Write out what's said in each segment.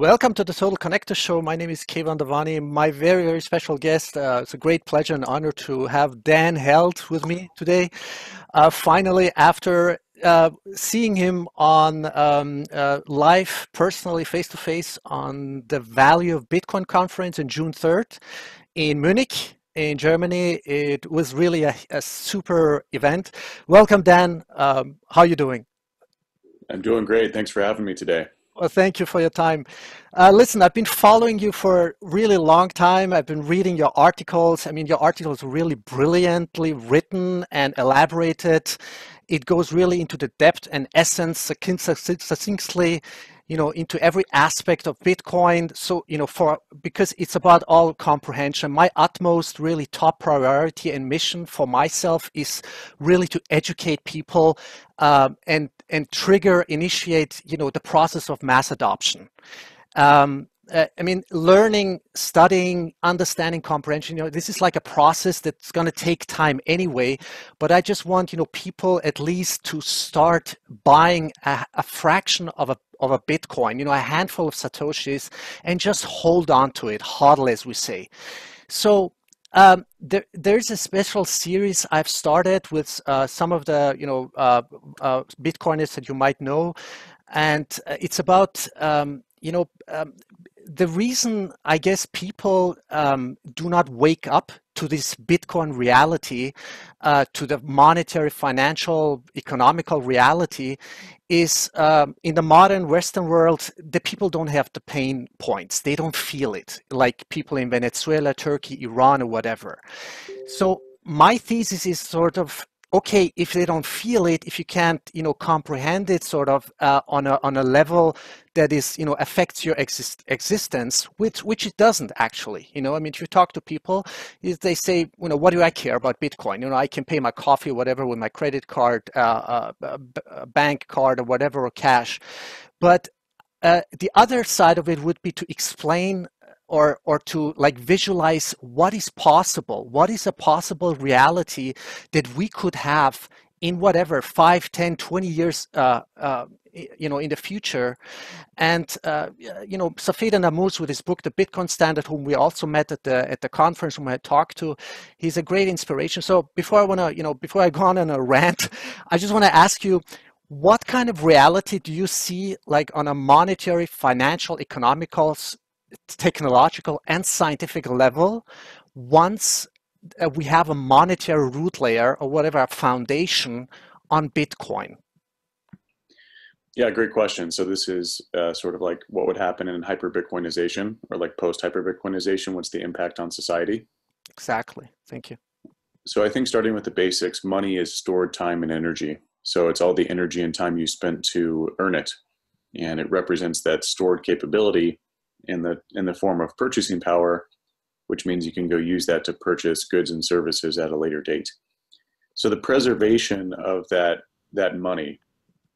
Welcome to the Total Connector Show. My name is Keyvan Davani. My very, very special guest. Uh, it's a great pleasure and honor to have Dan Held with me today. Uh, finally, after uh, seeing him on um, uh, live, personally, face to face, on the Value of Bitcoin conference on June 3rd in Munich, in Germany, it was really a, a super event. Welcome, Dan. Um, how are you doing? I'm doing great. Thanks for having me today. Well, thank you for your time. Uh, listen, I've been following you for a really long time. I've been reading your articles. I mean, your articles are really brilliantly written and elaborated. It goes really into the depth and essence succinctly you know into every aspect of bitcoin so you know for because it's about all comprehension my utmost really top priority and mission for myself is really to educate people um, and and trigger initiate you know the process of mass adoption um, uh, I mean, learning, studying, understanding, comprehension, you know, this is like a process that's going to take time anyway. But I just want, you know, people at least to start buying a, a fraction of a of a Bitcoin, you know, a handful of Satoshis, and just hold on to it, hodl, as we say. So um, there, there's a special series I've started with uh, some of the, you know, uh, uh, Bitcoiners that you might know, and uh, it's about, um, you know, um, the reason I guess people um, do not wake up to this Bitcoin reality, uh, to the monetary, financial, economical reality, is um, in the modern Western world, the people don't have the pain points. They don't feel it, like people in Venezuela, Turkey, Iran, or whatever. So my thesis is sort of okay if they don't feel it if you can't you know comprehend it sort of uh, on a on a level that is you know affects your exist existence which which it doesn't actually you know? I mean if you talk to people they say you know what do i care about bitcoin? You know i can pay my coffee or whatever with my credit card uh, uh, bank card or whatever or cash. But uh, the other side of it would be to explain or or to like visualize what is possible what is a possible reality that we could have in whatever 5 10 20 years uh, uh, you know in the future. And uh, you know Saifedean Ammous with his book the bitcoin standard whom we also met at the at the conference whom i talked to he's a great inspiration. So before i want to you know before i go on on a rant i just want to ask you what kind of reality do you see like on a monetary financial economical technological and scientific level once uh, we have a monetary root layer or whatever foundation on Bitcoin? Yeah, great question. So this is uh, sort of like what would happen in hyper Bitcoinization or like post hyper Bitcoinization. What's the impact on society? Exactly. Thank you. So I think starting with the basics, money is stored time and energy. So it's all the energy and time you spent to earn it, and it represents that stored capability in the in the form of purchasing power, which means you can go use that to purchase goods and services at a later date. So the preservation of that that money,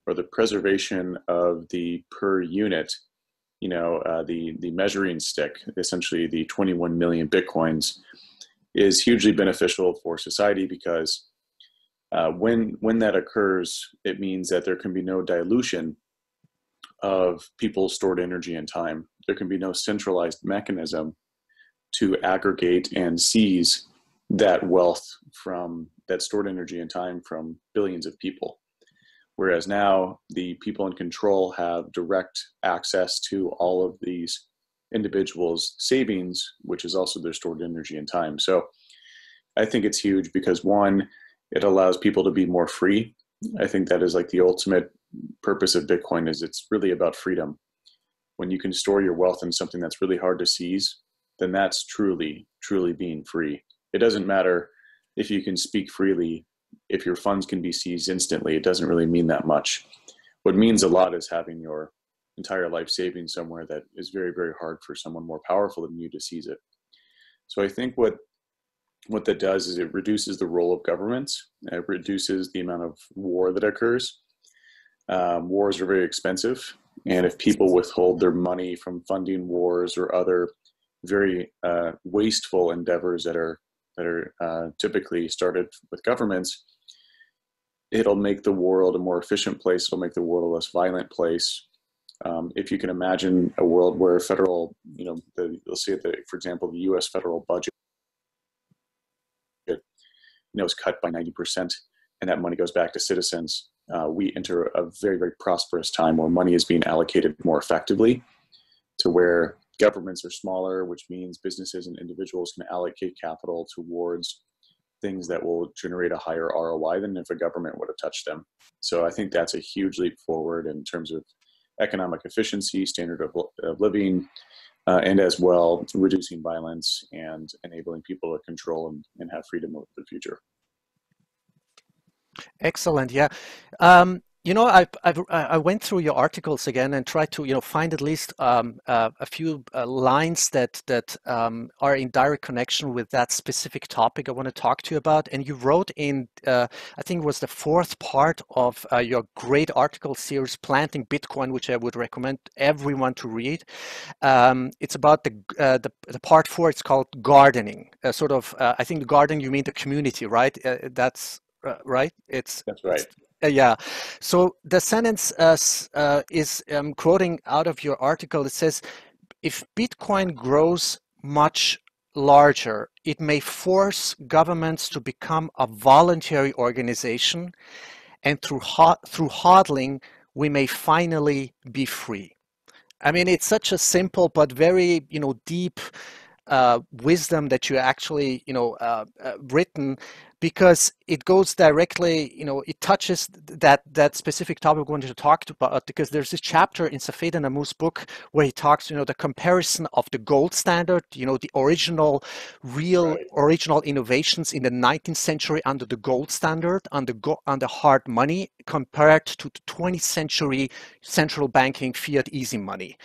or the preservation of the per unit, you know, uh, the the measuring stick, essentially the 21 million bitcoins, is hugely beneficial for society because uh, when when that occurs, it means that there can be no dilution of people's stored energy and time. There can be no centralized mechanism to aggregate and seize that wealth from that stored energy and time from billions of people. Whereas now the people in control have direct access to all of these individuals' savings, which is also their stored energy and time. So I think it's huge because one, it allows people to be more free. I think that is like the ultimate purpose of Bitcoin is it's really about freedom. When you can store your wealth in something that's really hard to seize, then that's truly, truly being free. It doesn't matter if you can speak freely, if your funds can be seized instantly, it doesn't really mean that much. What means a lot is having your entire life savings somewhere that is very, very hard for someone more powerful than you to seize it. So I think what what that does is it reduces the role of governments. It reduces the amount of war that occurs um, wars are very expensive, and if people withhold their money from funding wars or other very uh, wasteful endeavors that are that are uh, typically started with governments, it'll make the world a more efficient place. It'll make the world a less violent place. Um, if you can imagine a world where federal, you know, the, you'll see that, for example, the U.S. federal budget, you know, is cut by 90%, and that money goes back to citizens. Uh, we enter a very, very prosperous time where money is being allocated more effectively to where governments are smaller, which means businesses and individuals can allocate capital towards things that will generate a higher ROI than if a government would have touched them. So I think that's a huge leap forward in terms of economic efficiency, standard of, of living, uh, and as well reducing violence and enabling people to control and, and have freedom of the future. Excellent. Yeah. Um, you know, I I went through your articles again and tried to you know find at least um, uh, a few uh, lines that that um, are in direct connection with that specific topic I want to talk to you about. And you wrote in uh, I think it was the fourth part of uh, your great article series, "Planting Bitcoin," which I would recommend everyone to read. Um, it's about the, uh, the, the part four. It's called gardening. Uh, sort of, I think the gardening you mean the community, right? that's right. It's that's right. It's, uh, yeah. So the sentence uh, uh, is um, quoting out of your article. It says, if Bitcoin grows much larger, it may force governments to become a voluntary organization, and through ho- through hodling, we may finally be free. I mean, it's such a simple but very you know deep uh, wisdom that you actually you know uh, uh, written because it goes directly, you know, it touches that that specific topic we wanted to talk about because there's this chapter in Saifedean Ammous's book where he talks, you know, the comparison of the gold standard, you know, the original, real, right. original innovations in the 19th century under the gold standard, under go, under hard money, compared to the 20th century central banking fiat easy money.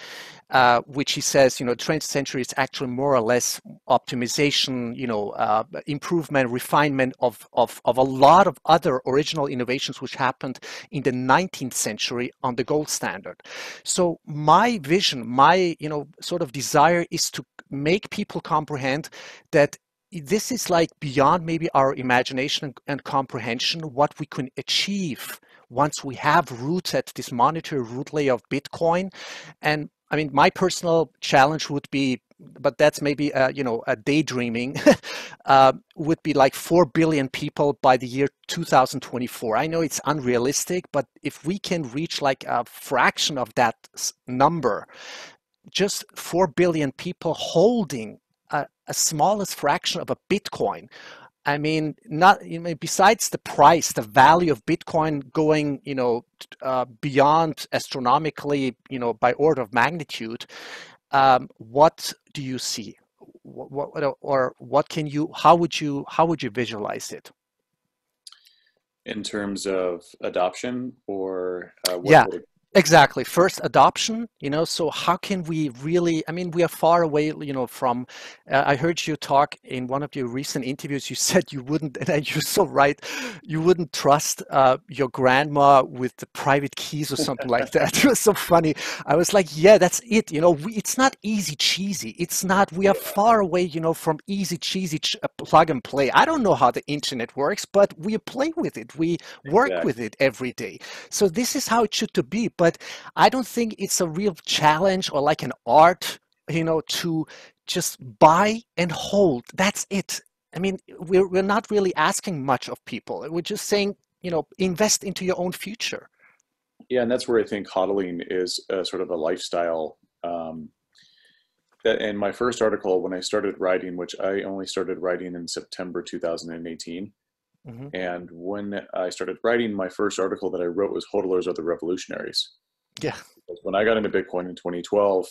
Uh, which he says, you know, 20th century is actually more or less optimization, you know, uh, improvement, refinement of, of, of a lot of other original innovations which happened in the 19th century on the gold standard. So my vision, my, you know, sort of desire is to make people comprehend that this is like beyond maybe our imagination and comprehension what we can achieve once we have rooted this monetary root layer of Bitcoin. And I mean, my personal challenge would be, but that's maybe uh, you know a daydreaming, uh, would be like four billion people by the year 2024. I know it's unrealistic, but if we can reach like a fraction of that number, just four billion people holding a, a smallest fraction of a Bitcoin I mean, not you know, besides the price, the value of Bitcoin going, you know, uh, beyond astronomically, you know, by order of magnitude. Um, what do you see? What, what, or what can you? How would you? How would you visualize it? In terms of adoption, or uh, yeah, Exactly. First adoption, you know, so how can we really, I mean, we are far away, you know, from, uh, I heard you talk in one of your recent interviews, you said you wouldn't, and you're so right, you wouldn't trust uh, your grandma with the private keys or something like that. It was so funny. I was like, yeah, that's it. You know, we, it's not easy cheesy. It's not, we are far away, you know, from easy cheesy ch- uh, plug and play. I don't know how the internet works, but we play with it. We work exactly. with it every day. So this is how it should to be but I don't think it's a real challenge or like an art, you know, to just buy and hold. That's it. I mean, we're, we're not really asking much of people. We're just saying, you know, invest into your own future. Yeah, and that's where I think hodling is a, sort of a lifestyle. Um, that in my first article, when I started writing, which I only started writing in September 2018, Mm-hmm. And when I started writing, my first article that I wrote was "Hodlers are the Revolutionaries." Yeah. Because when I got into Bitcoin in 2012,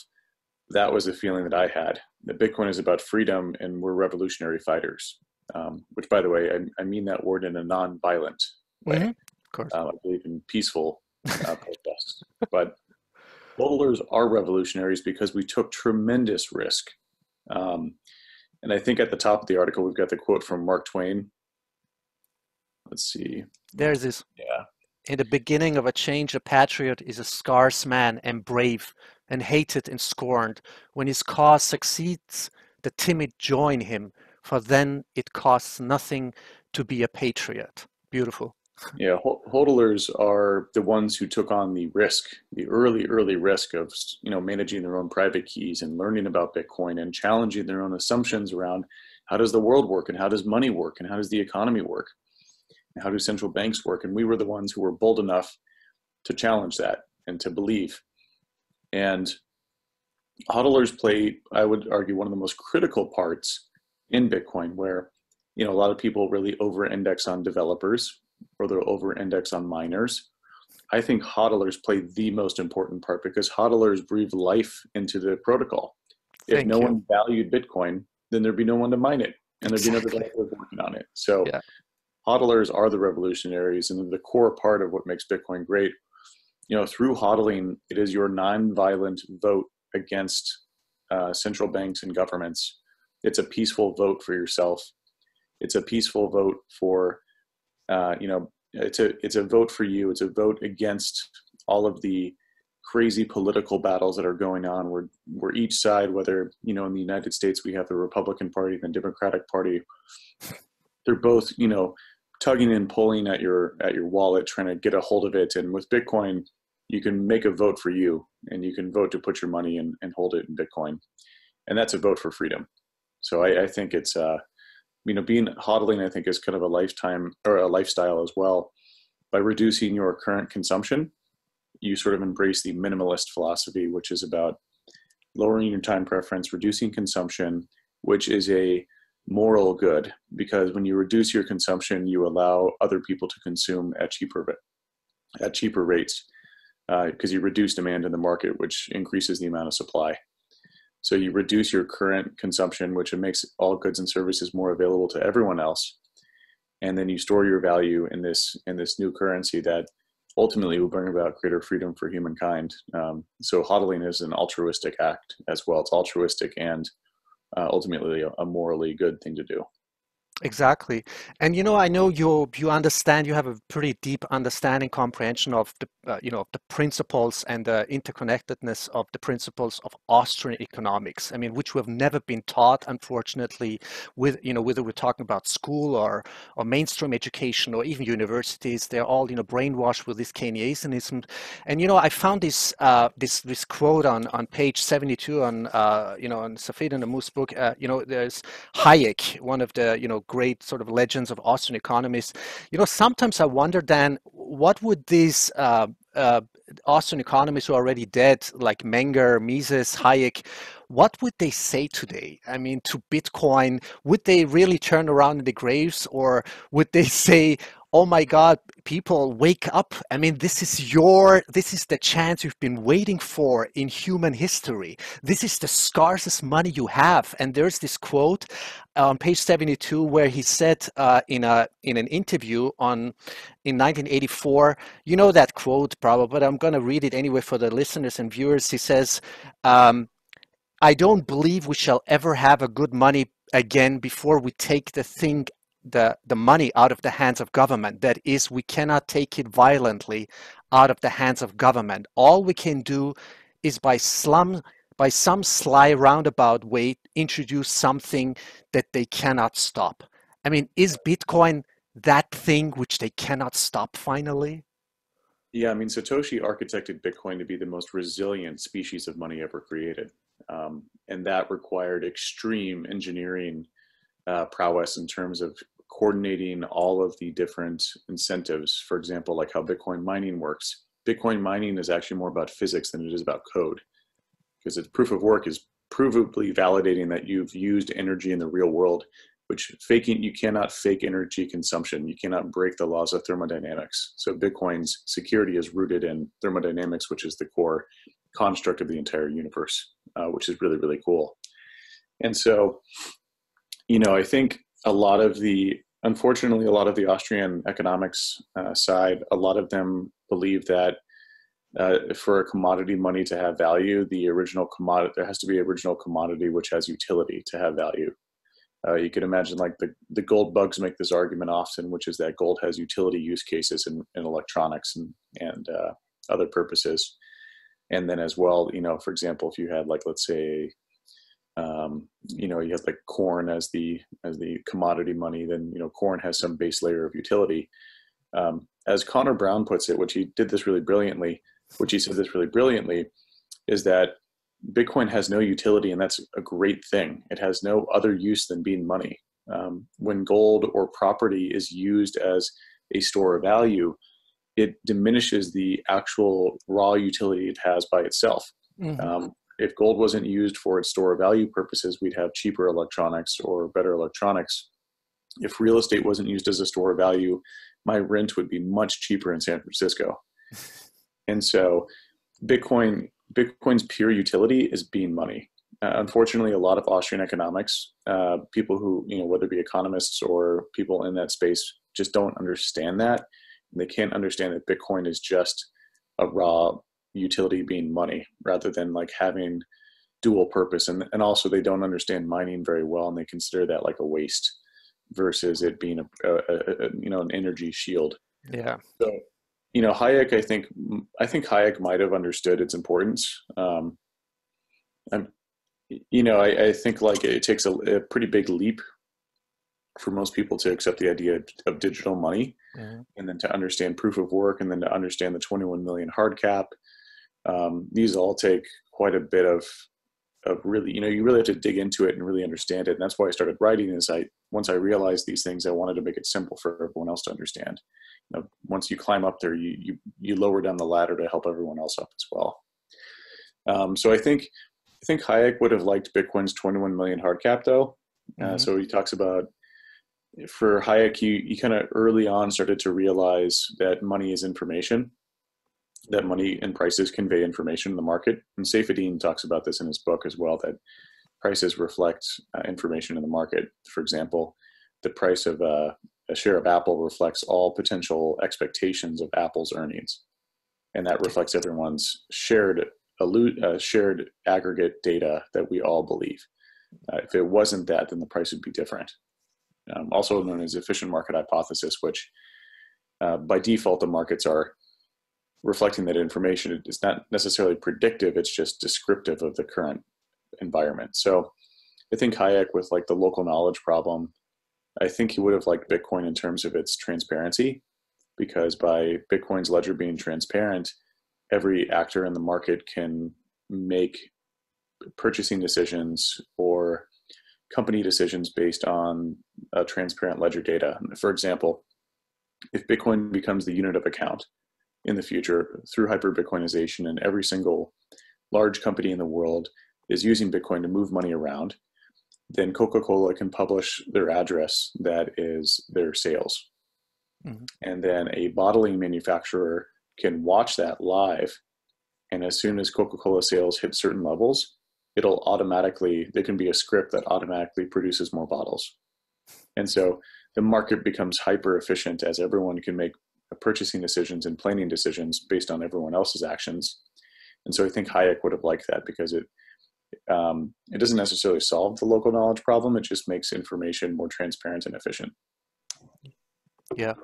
that was a feeling that I had. That Bitcoin is about freedom, and we're revolutionary fighters. Um, which, by the way, I, I, mean that word in a non-violent way. Mm-hmm. Of course, uh, I believe in peaceful uh, protests. But hodlers are revolutionaries because we took tremendous risk. Um, and I think at the top of the article, we've got the quote from Mark Twain Let's see. There's this. Yeah. In the beginning of a change, a patriot is a scarce man and brave and hated and scorned. When his cause succeeds, the timid join him, for then it costs nothing to be a patriot. Beautiful. Yeah, hodlers are the ones who took on the risk, the early, early risk of you know managing their own private keys and learning about Bitcoin and challenging their own assumptions around how does the world work and how does money work and how does the economy work how do central banks work. And we were the ones who were bold enough to challenge that and to believe. And hodlers play, I would argue, one of the most critical parts in Bitcoin, where you know a lot of people really over-index on developers or they'll over-index on miners. I think hodlers play the most important part because hodlers breathe life into the protocol. If no you. one valued Bitcoin, then there'd be no one to mine it, and there'd exactly. be no developers working on it. So, yeah. Hodlers are the revolutionaries, and the core part of what makes Bitcoin great. You know, through hodling, it is your non-violent vote against uh, central banks and governments. It's a peaceful vote for yourself. It's a peaceful vote for, uh, you know, it's a it's a vote for you. It's a vote against all of the crazy political battles that are going on where where each side whether you know in the united states we have the republican party and the democratic party they're both you know tugging and pulling at your at your wallet trying to get a hold of it. And with bitcoin you can make a vote for you and you can vote to put your money in and hold it in bitcoin. And that's a vote for freedom. So i, I think it's uh you know being hodling i think is kind of a lifetime or a lifestyle as well. By reducing your current consumption you sort of embrace the minimalist philosophy which is about lowering your time preference reducing consumption which is a moral good because when you reduce your consumption you allow other people to consume at cheaper at cheaper rates because uh, you reduce demand in the market, which increases the amount of supply. So you reduce your current consumption, which makes all goods and services more available to everyone else, and then you store your value in this in this new currency that ultimately will bring about greater freedom for humankind. Um, so hodling is an altruistic act as well. It's altruistic and uh, ultimately a, a morally good thing to do. Exactly. And you know, I know you you understand, you have a pretty deep understanding, comprehension of the uh, you know the principles and the interconnectedness of the principles of Austrian economics. I mean, which we have never been taught, unfortunately, with you know whether we're talking about school or or mainstream education or even universities, they're all you know brainwashed with this Keynesianism. And you know, I found this uh, this this quote on on page 72 on uh, you know on Saifedean Ammous book. Uh, you know, there's Hayek, one of the you know great sort of legends of Austrian economists. You know, sometimes I wonder, Dan, what would these uh, uh, Austrian economists who are already dead, like Menger, Mises, Hayek, what would they say today? I mean, to Bitcoin, would they really turn around in the graves or would they say, oh my God, people wake up. I mean, this is your, this is the chance you've been waiting for in human history. This is the scarcest money you have. And there's this quote on page 72 where he said uh, in a in an interview on in 1984 you know that quote probably but i'm going to read it anyway for the listeners and viewers he says um, i don't believe we shall ever have a good money again before we take the thing the the money out of the hands of government that is we cannot take it violently out of the hands of government all we can do is by slum by some sly roundabout way introduce something that they cannot stop. I mean, is Bitcoin that thing which they cannot stop finally? Yeah, I mean, Satoshi architected Bitcoin to be the most resilient species of money ever created. Um, and that required extreme engineering uh, prowess in terms of coordinating all of the different incentives. For example, like how Bitcoin mining works. Bitcoin mining is actually more about physics than it is about code because it's proof of work is provably validating that you've used energy in the real world which faking you cannot fake energy consumption you cannot break the laws of thermodynamics so bitcoin's security is rooted in thermodynamics which is the core construct of the entire universe uh, which is really really cool and so you know i think a lot of the unfortunately a lot of the austrian economics uh, side a lot of them believe that uh, for a commodity money to have value, the original commodity there has to be a original commodity which has utility to have value. Uh, you could imagine like the, the gold bugs make this argument often, which is that gold has utility use cases in, in electronics and and uh, other purposes. And then as well, you know, for example, if you had like let's say, um, you know, you have like corn as the as the commodity money, then you know corn has some base layer of utility Um, as Conner Brown puts it, which he did this really brilliantly, which he said this really brilliantly, is that Bitcoin has no utility, and that's a great thing. It has no other use than being money. Um, when gold or property is used as a store of value, it diminishes the actual raw utility it has by itself. Mm-hmm. If gold wasn't used for its store of value purposes, we'd have cheaper electronics or better electronics. If real estate wasn't used as a store of value, my rent would be much cheaper in San Francisco. and so Bitcoin Bitcoin's pure utility is being money. Uh, unfortunately, a lot of Austrian economics, uh, people who, you know, whether it be economists or people in that space, just don't understand that. They can't understand that Bitcoin is just a raw utility being money rather than like having dual purpose. And, and also, they don't understand mining very well and they consider that like a waste versus it being a, a, a you know an energy shield. Yeah. So you know Hayek, I think I think Hayek might have understood its importance. Um, I'm, you know, I, I think like it takes a, a, pretty big leap for most people to accept the idea of digital money, mm-hmm. and then to understand proof of work, and then to understand the 21 million hard cap. Um, these all take quite a bit of of really, you know, you really have to dig into it and really understand it. And that's why I started writing. Is I once I realized these things, I wanted to make it simple for everyone else to understand. You know, once you climb up there, you you you lower down the ladder to help everyone else up as well. Um, so I think I think Hayek would have liked Bitcoin's 21 million hard cap though. Uh, mm-hmm. so he talks about for Hayek, you, you kind of early on started to realize that money is information, that money and prices convey information in the market. And Saifedean talks about this in his book as well, that prices reflect uh, information in the market. For example, the price of uh, a share of Apple reflects all potential expectations of Apple's earnings. And that reflects everyone's shared, uh, shared aggregate data that we all believe. Uh, if it wasn't that, then the price would be different. Um, also known as efficient market hypothesis, which uh, by default the markets are reflecting that information. It's not necessarily predictive; it's just descriptive of the current environment. So, I think Hayek, with like the local knowledge problem, I think he would have liked Bitcoin in terms of its transparency, because by Bitcoin's ledger being transparent, every actor in the market can make purchasing decisions or company decisions based on a transparent ledger data. For example, if Bitcoin becomes the unit of account in the future through hyper Bitcoinization, and every single large company in the world is using Bitcoin to move money around, then Coca Cola can publish their address that is their sales. Mm-hmm. And then a bottling manufacturer can watch that live. And as soon as Coca Cola sales hit certain levels, it'll automatically, there can be a script that automatically produces more bottles. And so the market becomes hyper efficient as everyone can make purchasing decisions and planning decisions based on everyone else's actions. And so I think Hayek would have liked that because it um, it doesn't necessarily solve the local knowledge problem. It just makes information more transparent and efficient. Yeah.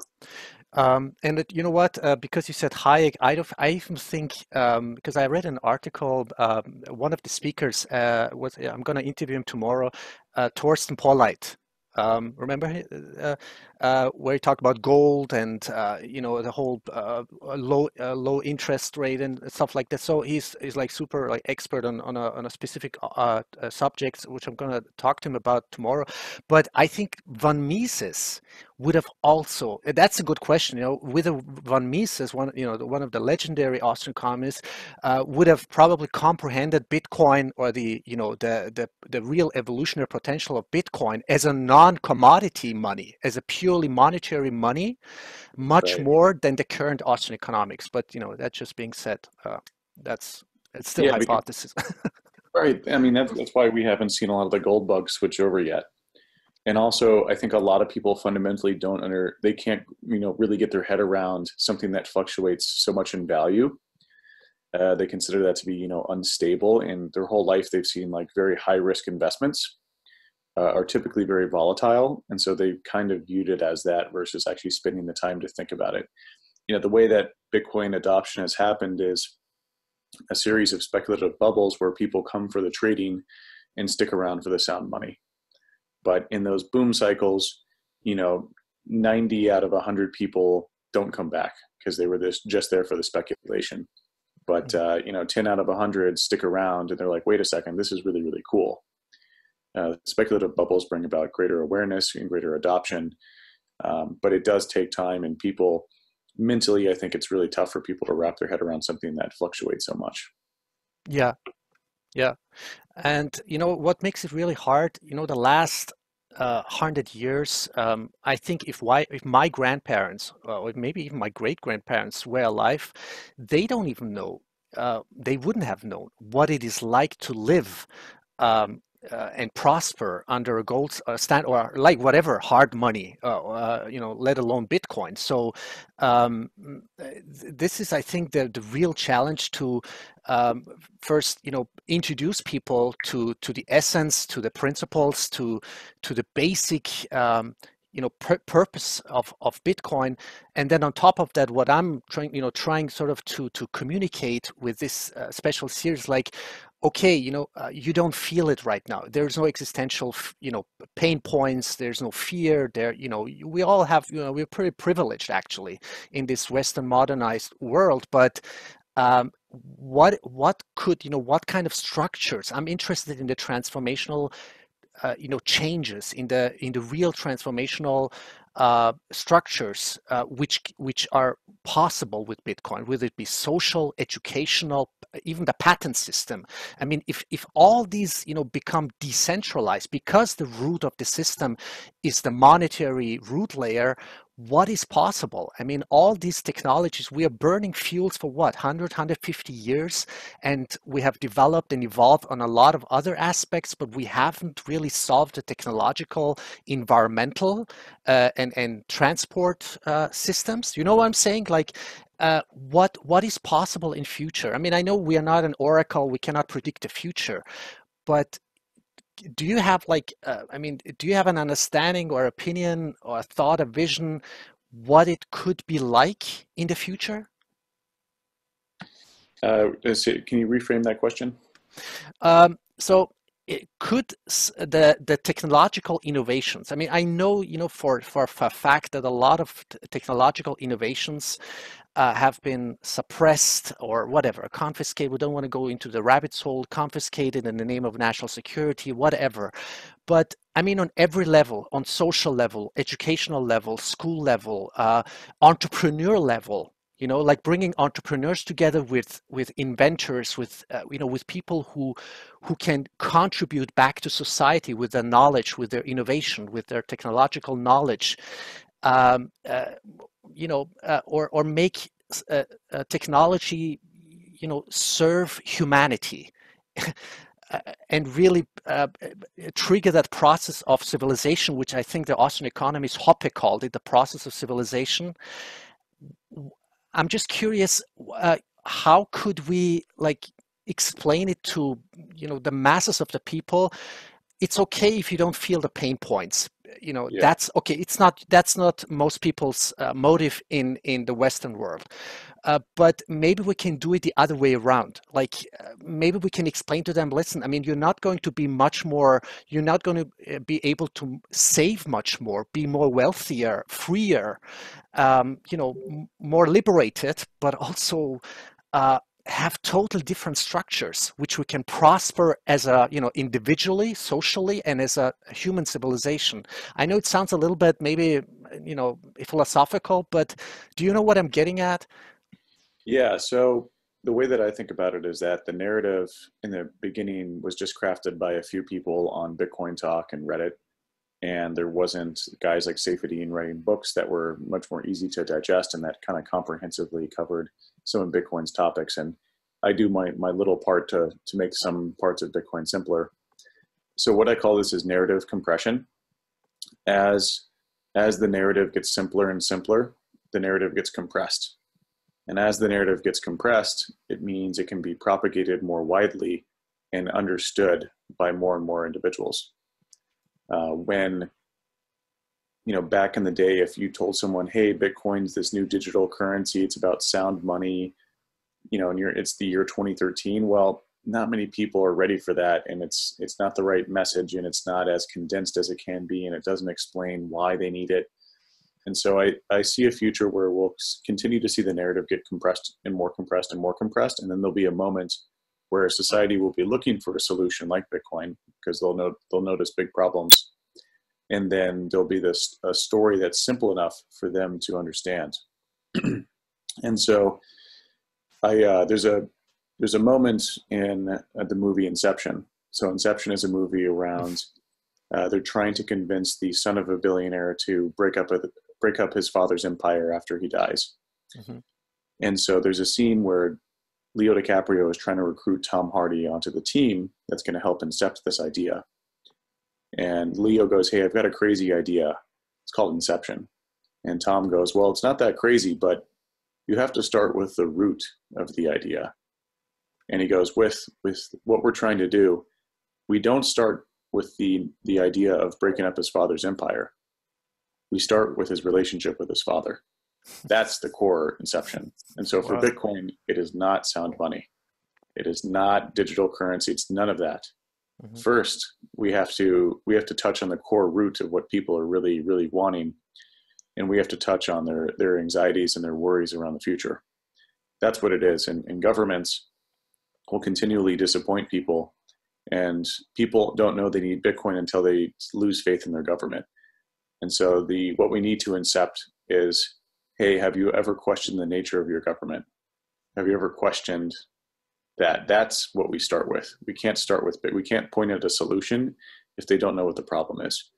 Um, and it, you know what? Uh, because you said Hayek, I, I even think um, because I read an article. Um, one of the speakers uh, was. I'm going to interview him tomorrow. Uh, Thorsten Polleit. Um, remember uh, uh, where he talked about gold and uh, you know the whole uh, low uh, low interest rate and stuff like that. So he's he's like super like expert on on a on a specific uh, subject, which I'm gonna talk to him about tomorrow. But I think von Mises would have also eh, that's a good question. You know, with von Mises, one you know one of the legendary Austrian economists, uh, would have probably comprehended Bitcoin or the you know the the the real evolutionary potential of Bitcoin as a non-commodity money, as a purely monetary money much right. more than the current Austrian economics. But you know, that's just being said. Uh, that's it's still yeah, hypothesis. right. I mean, that's mm. that's why we haven't seen a lot of the gold bugs switch over yet. And also, I think a lot of people fundamentally don't under they can't you know really get their head around something that fluctuates so much in value. Uh, they consider that to be you know unstable, and their whole life they've seen like very high risk investments uh, are typically very volatile, and so they kind of viewed it as that versus actually spending the time to think about it. You know, the way that Bitcoin adoption has happened is a series of speculative bubbles where people come for the trading and stick around for the sound money. But in those boom cycles, you know, 90 out of 100 people don't come back because they were this just there for the speculation. But mm-hmm. uh, you know, ten out of hundred stick around, and they're like, "Wait a second, this is really really cool." Uh, speculative bubbles bring about greater awareness and greater adoption, um, but it does take time, and people mentally, I think it's really tough for people to wrap their head around something that fluctuates so much. Yeah, yeah, and you know what makes it really hard? You know, the last uh, hundred years, um, I think if why if my grandparents or maybe even my great grandparents were alive, they don't even know. Uh, they wouldn't have known what it is like to live um, uh, and prosper under a gold uh, stand or like whatever hard money, uh, uh you know, let alone Bitcoin. So um, th- this is, I think, the the real challenge to um, first, you know, introduce people to to the essence, to the principles, to to the basic. Um, you know pur- purpose of, of bitcoin and then on top of that what i'm trying you know trying sort of to to communicate with this uh, special series like okay, you know, uh, you don't feel it right now. There's no existential, you know, pain points. There's no fear. There, you know, we all have, you know, we're pretty privileged actually in this Western modernized world. But um, what what could you know what kind of structures? I'm interested in the transformational, uh, you know, changes in the in the real transformational uh, structures uh, which which are possible with Bitcoin, whether it be social, educational, even the patent system. I mean, if if all these you know become decentralized because the root of the system is the monetary root layer, what is possible? I mean all these technologies we are burning fuels for what 100 150 years? And we have developed and evolved on a lot of other aspects but we haven't really solved the technological environmental uh, and and transport uh, systems. You know what i'm saying? Like uh, what what is possible in future? I mean i know we are not an oracle we cannot predict the future but do you have like uh, i mean do you have an understanding or opinion or a thought a vision what it could be like in the future? Uh, can you reframe that question? Um, so it could the the technological innovations i mean i know you know for for, for a fact that a lot of technological innovations uh, have been suppressed or whatever, confiscated. We don't want to go into the rabbit's hole, confiscated in the name of national security, whatever. But I mean, on every level, on social level, educational level, school level, uh, entrepreneur level, you know, like bringing entrepreneurs together with with inventors, with uh, you know, with people who who can contribute back to society with their knowledge, with their innovation, with their technological knowledge. Um, uh, you know, uh, or or make uh, uh, technology, you know, serve humanity. and really uh, trigger that process of civilization, which I think the Austrian economist Hoppe called it, the process of civilization. I'm just curious, uh, how could we like explain it to you know the masses of the people? It's okay if you don't feel the pain points, you know yeah. that's okay it's not that's not most people's uh, motive in in the western world uh, but maybe we can do it the other way around like uh, maybe we can explain to them listen i mean you're not going to be much more you're not going to uh, be able to save much more be more wealthier freer um, you know m- more liberated but also uh, have totally different structures which we can prosper as a you know individually socially and as a human civilization. I know it sounds a little bit maybe you know philosophical but do you know what i'm getting at? Yeah so the way that i think about it is that the narrative in the beginning was just crafted by a few people on bitcoin talk and reddit and there wasn't guys like Saifedean writing books that were much more easy to digest and that kind of comprehensively covered some of Bitcoin's topics. And I do my, my little part to, to make some parts of Bitcoin simpler. So what I call this is narrative compression. As, as the narrative gets simpler and simpler, the narrative gets compressed. And as the narrative gets compressed, it means it can be propagated more widely and understood by more and more individuals uh, when you know back in the day if you told someone hey bitcoin's this new digital currency it's about sound money you know and you're it's the year 2013 well not many people are ready for that and it's it's not the right message and it's not as condensed as it can be and it doesn't explain why they need it And so I, I see a future where we'll continue to see the narrative get compressed and more compressed and more compressed. And then there'll be a moment where society will be looking for a solution like Bitcoin because they'll know they'll notice big problems. And then there'll be this a story that's simple enough for them to understand. and so I uh, there's a there's a moment in uh, the movie Inception. So Inception is a movie around uh, they're trying to convince the son of a billionaire to break up a, break up his father's empire after he dies. Mm-hmm. And so there's a scene where Leo DiCaprio is trying to recruit Tom Hardy onto the team that's going to help incept this idea. And Leo goes, "Hey, I've got a crazy idea. It's called Inception." And Tom goes, "Well, it's not that crazy, but you have to start with the root of the idea." And he goes, "With with what we're trying to do, we don't start with the the idea of breaking up his father's empire. We start with his relationship with his father. That's the core inception. And so for wow. Bitcoin, it is not sound money. It is not digital currency. It's none of that. Mm-hmm. First, we have to we have to touch on the core root of what people are really really wanting, and we have to touch on their their anxieties and their worries around the future. That's what it is. And, and governments will continually disappoint people and people don't know they need bitcoin until they lose faith in their government and so the what we need to incept is hey have you ever questioned the nature of your government have you ever questioned that that's what we start with. We can't start with but we can't point at a solution if they don't know what the problem is.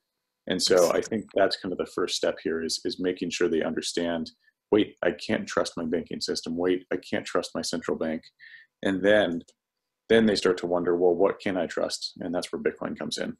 And so i think that's kind of the first step here is is making sure they understand wait i can't trust my banking system. Wait i can't trust my central bank. And then then they start to wonder, well, what can I trust? And that's where Bitcoin comes in.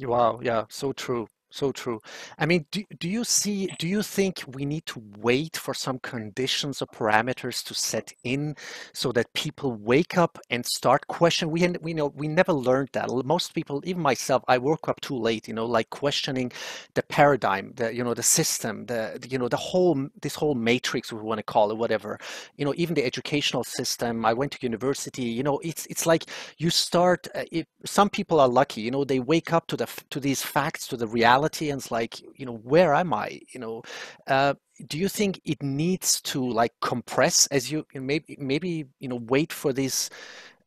Wow, yeah, so true. So true. I mean, do, do you see, do you think we need to wait for some conditions or parameters to set in so that people wake up and start questioning? We, we know we never learned that. Most people, even myself, I woke up too late, you know, like questioning the paradigm, the, you know, the system, the, you know, the whole, this whole matrix, we want to call it, whatever, you know, even the educational system. I went to university, you know, it's, it's like you start, uh, it, some people are lucky, you know, they wake up to the, to these facts, to the reality reality and it's like you know where am i you know? Uh, do you think it needs to like compress as you maybe maybe you know wait for these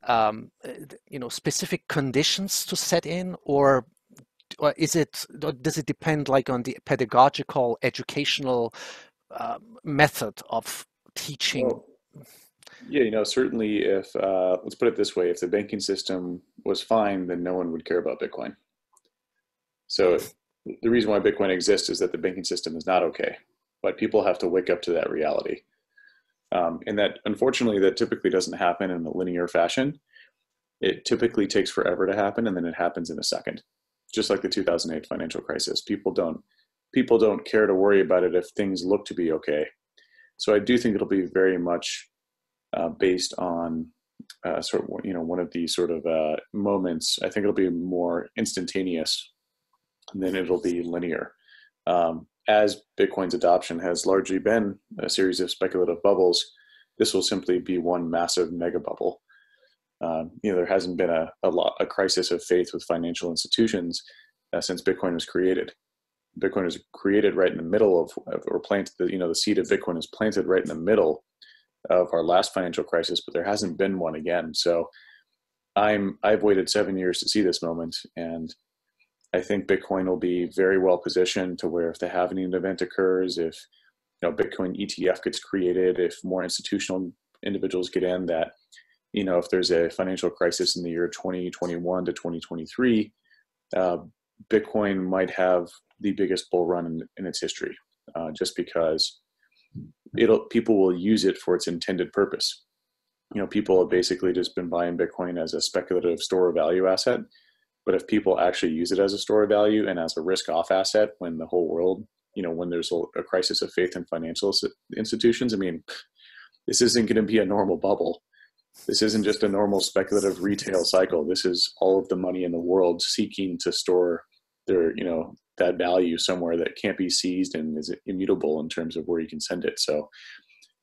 um, uh, you know specific conditions to set in? Or or is it does it depend like on the pedagogical educational uh, method of teaching? Well, yeah you know certainly if uh, let's put it this way if the banking system was fine then no one would care about bitcoin. So the reason why Bitcoin exists is that the banking system is not okay, but people have to wake up to that reality. Um, and that unfortunately, that typically doesn't happen in a linear fashion. It typically takes forever to happen, and then it happens in a second, just like the 2008 financial crisis. People don't people don't care to worry about it if things look to be okay. So I do think it'll be very much uh, based on uh, sort of you know one of these sort of uh, moments. I think it'll be more instantaneous then it'll be linear. Um, as Bitcoin's adoption has largely been a series of speculative bubbles, this will simply be one massive mega bubble. Um, you know, there hasn't been a, a, lot, a crisis of faith with financial institutions uh, since Bitcoin was created. Bitcoin was created right in the middle of, or planted, the, you know, the seed of Bitcoin is planted right in the middle of our last financial crisis, but there hasn't been one again. So I'm, I've waited seven years to see this moment and I think Bitcoin will be very well positioned to where if the halving event occurs, if you know Bitcoin ETF gets created, if more institutional individuals get in, that you know if there's a financial crisis in the year 2021 to 2023, uh, Bitcoin might have the biggest bull run in, in its history, uh, just because it'll people will use it for its intended purpose. You know, people have basically just been buying Bitcoin as a speculative store of value asset but if people actually use it as a store of value and as a risk off asset when the whole world, you know, when there's a, crisis of faith in financial institutions, I mean, this isn't going to be a normal bubble. This isn't just a normal speculative retail cycle. This is all of the money in the world seeking to store their, you know, that value somewhere that can't be seized and is immutable in terms of where you can send it. So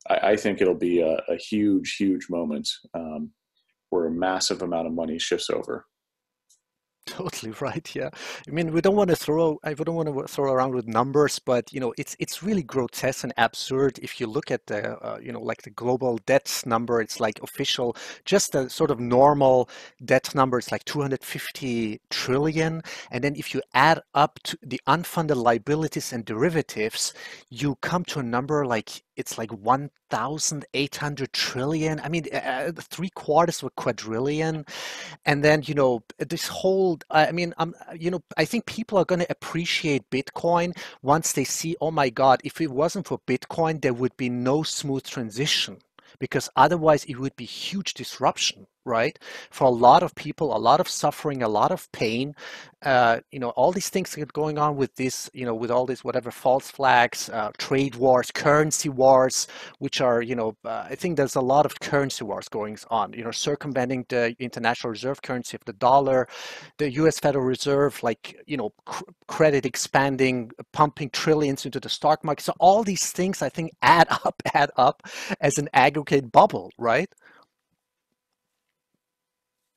I, I think it'll be a, a huge, huge moment um, where a massive amount of money shifts over. Totally right. Yeah. I mean, we don't want to throw, I don't want to throw around with numbers, but you know, it's it's really grotesque and absurd. If you look at the, uh, you know, like the global debt number, it's like official, just a sort of normal debt number, it's like 250 trillion. And then if you add up to the unfunded liabilities and derivatives, you come to a number like it's like 1,800 trillion. I mean, uh, three quarters of a quadrillion. And then, you know, this whole, I mean, um, you know, I think people are going to appreciate Bitcoin once they see, oh my God, if it wasn't for Bitcoin, there would be no smooth transition because otherwise it would be huge disruption right? For a lot of people a lot of suffering a lot of pain uh, you know all these things are going on with this you know with all these whatever false flags uh, trade wars currency wars which are you know uh, i think there's a lot of currency wars going on you know circumventing the international reserve currency of the dollar the us federal reserve like you know cr- credit expanding pumping trillions into the stock market. So all these things i think add up add up as an aggregate bubble right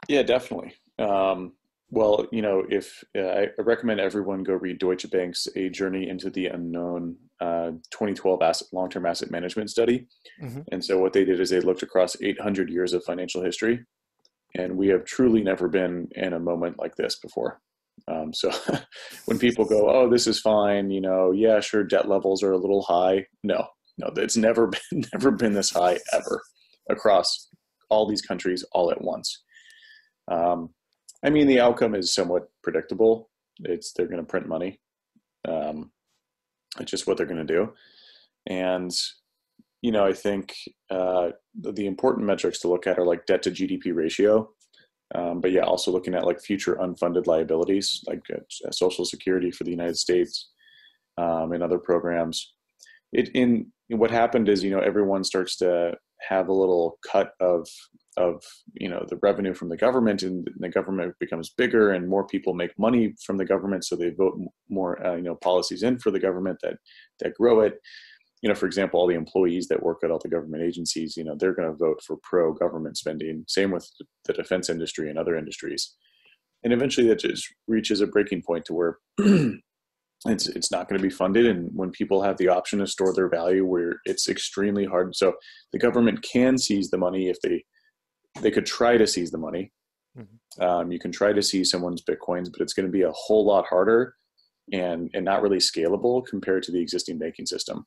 yeah, definitely. Um, well, you know, if uh, I recommend everyone go read Deutsche Bank's A Journey into the Unknown uh, 2012 asset, long-term asset management study. Mm-hmm. And so what they did is they looked across 800 years of financial history, and we have truly never been in a moment like this before. Um, so when people go, "Oh, this is fine," you know, yeah, sure, debt levels are a little high. No, no, it's never been never been this high ever across all these countries all at once. Um, I mean, the outcome is somewhat predictable. It's they're going to print money. Um, it's just what they're going to do, and you know, I think uh, the, important metrics to look at are like debt to GDP ratio, um, but yeah, also looking at like future unfunded liabilities, like uh, Social Security for the United States um, and other programs. It in what happened is you know everyone starts to have a little cut of of you know the revenue from the government and the government becomes bigger and more people make money from the government so they vote more uh, you know policies in for the government that that grow it. You know for example all the employees that work at all the government agencies you know they're going to vote for pro government spending. Same with the defense industry and other industries. And eventually that just reaches a breaking point to where it's it's not going to be funded and when people have the option to store their value where it's extremely hard. So the government can seize the money if they they could try to seize the money. Mm-hmm. Um, you can try to seize someone's bitcoins, but it's going to be a whole lot harder and and not really scalable compared to the existing banking system.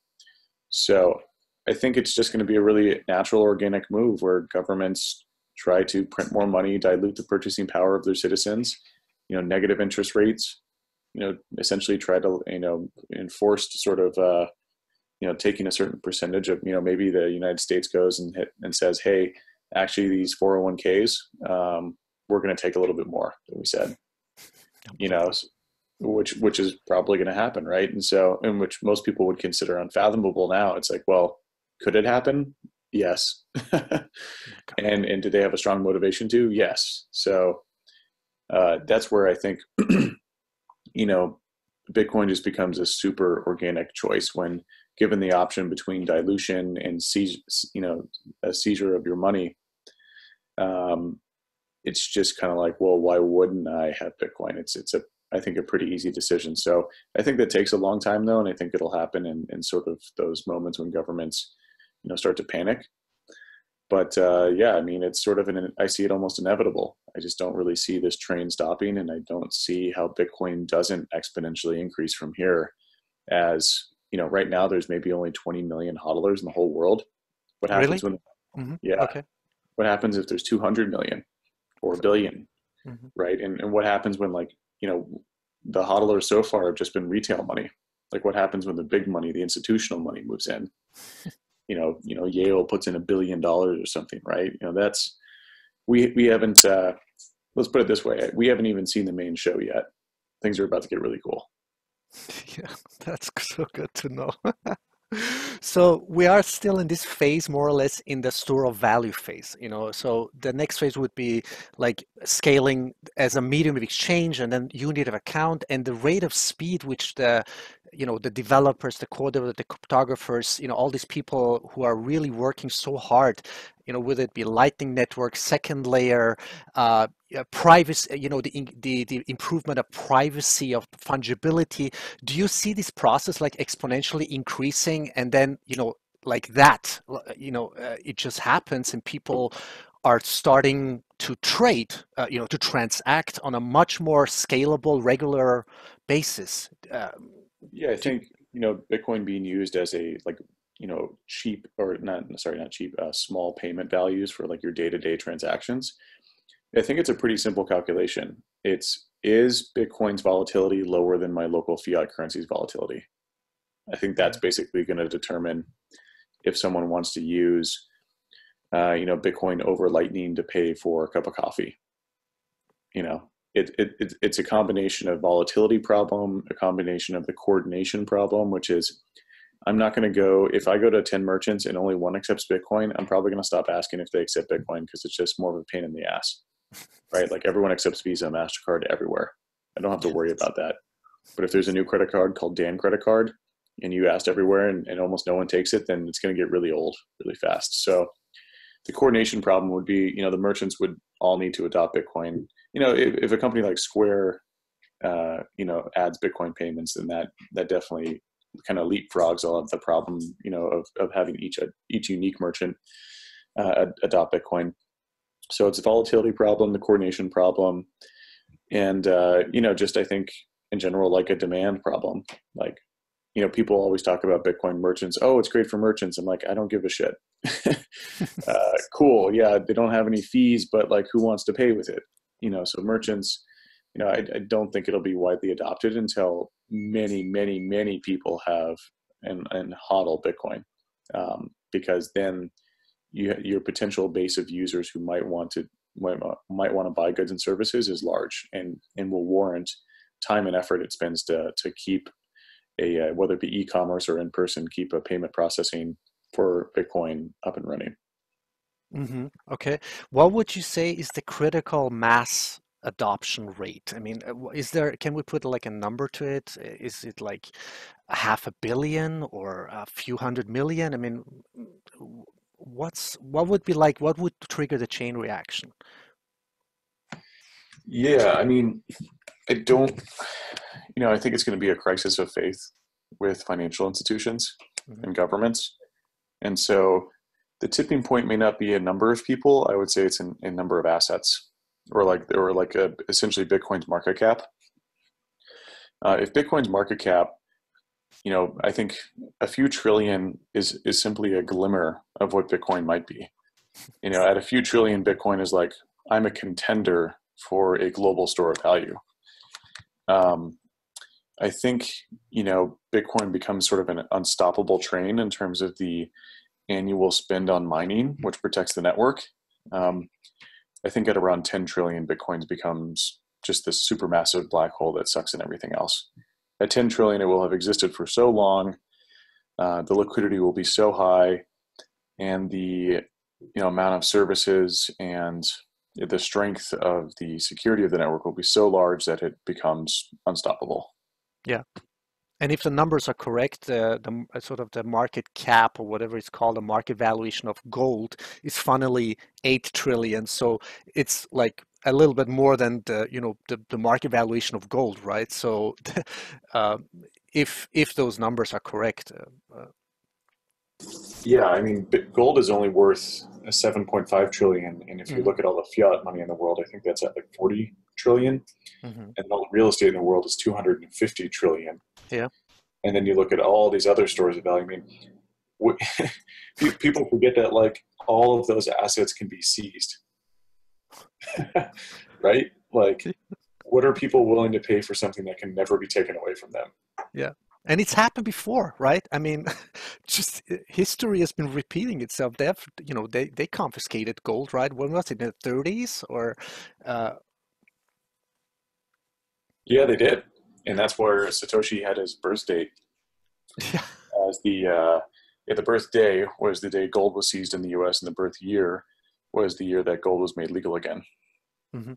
So I think it's just going to be a really natural, organic move where governments try to print more money, dilute the purchasing power of their citizens. You know, negative interest rates. You know, essentially try to you know enforce sort of. Uh, you know, taking a certain percentage of, you know, maybe the United States goes and hit and says, "Hey, actually these 401ks um, we're going to take a little bit more than we said you know which which is probably going to happen right? And so in which most people would consider unfathomable now. It's like well could it happen? Yes. And and do they have a strong motivation to? Yes. So uh, that's where i think you know bitcoin just becomes a super organic choice when given the option between dilution and seize, you know a seizure of your money um, it's just kind of like, well, why wouldn't I have Bitcoin? It's it's a I think a pretty easy decision. So I think that takes a long time though, and I think it'll happen in, in sort of those moments when governments, you know, start to panic. But uh, yeah, I mean, it's sort of an I see it almost inevitable. I just don't really see this train stopping, and I don't see how Bitcoin doesn't exponentially increase from here. As you know, right now there's maybe only 20 million hodlers in the whole world. What happens really? when? Mm-hmm. Yeah. Okay what happens if there's 200 million or a 1000000000 mm-hmm. right? And, and what happens when like you know the hodlers so far have just been retail money? Like what happens when the big money the institutional money moves in? You know you know yale puts in a billion dollars or something right? You know that's we we haven't uh let's put it this way we haven't even seen the main show yet. Things are about to get really cool. Yeah that's so good to know so we are still in this phase more or less in the store of value phase you know? So the next phase would be like scaling as a medium of exchange and then unit of account and the rate of speed which the you know the developers the coders the cryptographers you know all these people who are really working so hard you know, whether it be Lightning Network, second layer, uh, privacy, you know, the, the, the improvement of privacy, of fungibility. Do you see this process like exponentially increasing and then, you know, like that, you know, uh, it just happens and people are starting to trade, uh, you know, to transact on a much more scalable, regular basis. Um, yeah, I think you know Bitcoin being used as a like you know cheap or not sorry not cheap uh, small payment values for like your day to day transactions. I think it's a pretty simple calculation. It's is Bitcoin's volatility lower than my local fiat currency's volatility? I think that's mm-hmm. basically going to determine if someone wants to use uh, you know Bitcoin over Lightning to pay for a cup of coffee. You know, it, it, it's a combination of volatility problem, a combination of the coordination problem, which is I'm not going to go if I go to 10 merchants and only one accepts Bitcoin, I'm probably going to stop asking if they accept Bitcoin because it's just more of a pain in the ass. Right? Like everyone accepts Visa, Mastercard everywhere. I don't have to worry about that. But if there's a new credit card called Dan credit card and you asked everywhere and, and almost no one takes it, then it's going to get really old really fast. So the coordination problem would be, you know, the merchants would all need to adopt Bitcoin. You know, if, if a company like Square, uh, you know, adds Bitcoin payments, then that that definitely kind of leapfrogs all of the problem, you know, of, of having each each unique merchant uh, adopt Bitcoin. So it's a volatility problem, the coordination problem, and uh, you know, just I think in general, like a demand problem. Like you know, people always talk about Bitcoin merchants. Oh, it's great for merchants. I'm like, I don't give a shit. uh, cool. Yeah, they don't have any fees, but like, who wants to pay with it? You know, so merchants, you know, I, I don't think it'll be widely adopted until many, many, many people have and, and hodl Bitcoin. Um, because then you, your potential base of users who might want to might, might want to buy goods and services is large and, and will warrant time and effort it spends to, to keep a uh, whether it be e-commerce or in person, keep a payment processing for Bitcoin up and running. Mm-hmm. Okay, what would you say is the critical mass adoption rate? I mean, uh, is there? Can we put like a number to it? Is it like half a billion or a few hundred million? I mean, what's what would be like? What would trigger the chain reaction? Yeah, I mean, I don't, you know, I think it's going to be a crisis of faith with financial institutions mm-hmm. and governments. And so the tipping point may not be a number of people. I would say it's in a number of assets or like, or like a, essentially Bitcoin's market cap. Uh, if Bitcoin's market cap, you know, I think a few trillion is, is simply a glimmer of what Bitcoin might be. You know, at a few trillion, Bitcoin is like, I'm a contender for a global store of value. Um, I think you know Bitcoin becomes sort of an unstoppable train in terms of the annual spend on mining, which protects the network. Um, I think at around 10 trillion, Bitcoins becomes just this supermassive black hole that sucks in everything else. At 10 trillion, it will have existed for so long. Uh, the liquidity will be so high, and the you know amount of services and the strength of the security of the network will be so large that it becomes unstoppable. Yeah. And if the numbers are correct, uh, the sort of the market cap or whatever it's called, the market valuation of gold is funnily eight trillion. So it's like a little bit more than the you know the, the market valuation of gold, right? So uh, if if those numbers are correct, uh, uh yeah, I mean, gold is only worth 7.5 trillion, and if you mm-hmm. look at all the fiat money in the world, I think that's at like 40 trillion, mm-hmm. and all the real estate in the world is 250 trillion. Yeah, and then you look at all these other stores of value. I mean, people forget that like all of those assets can be seized, right? Like, what are people willing to pay for something that can never be taken away from them? Yeah and it's happened before right? I mean just uh, history has been repeating itself. They've you know they, they confiscated gold right? When was it in the 30s or uh... yeah they did. And that's where satoshi had his birth date. Yeah. as the uh yeah, the birthday was the day gold was seized in the us and the birth year was the year that gold was made legal again. Mm-hmm.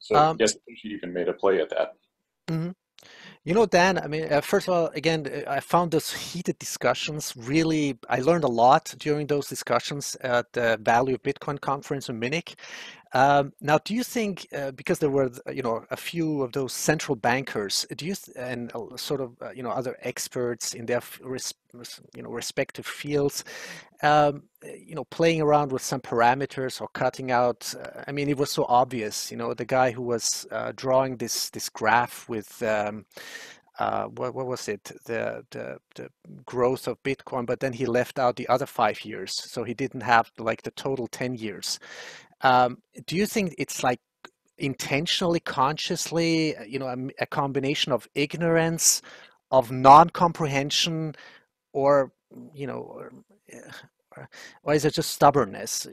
so um, yes you even made a play at that. Mm-hmm. You know, Dan, I mean, uh, first of all, again, uh, I found those heated discussions really, I learned a lot during those discussions at the Value of Bitcoin conference in Munich. Um, now, do you think, uh, because there were, you know, a few of those central bankers, do you, and uh, sort of, uh, you know, other experts in their, res- you know, respective fields, um, you know, playing around with some parameters or cutting out, uh, I mean, it was so obvious, you know, the guy who was uh, drawing this this graph with um, uh, what, what was it? The, the the growth of bitcoin but then he left out the other five years so he didn't have like the total 10 years. Um, do you think it's like intentionally consciously you know a, a combination of ignorance of non-comprehension or you know or, or is it just stubbornness?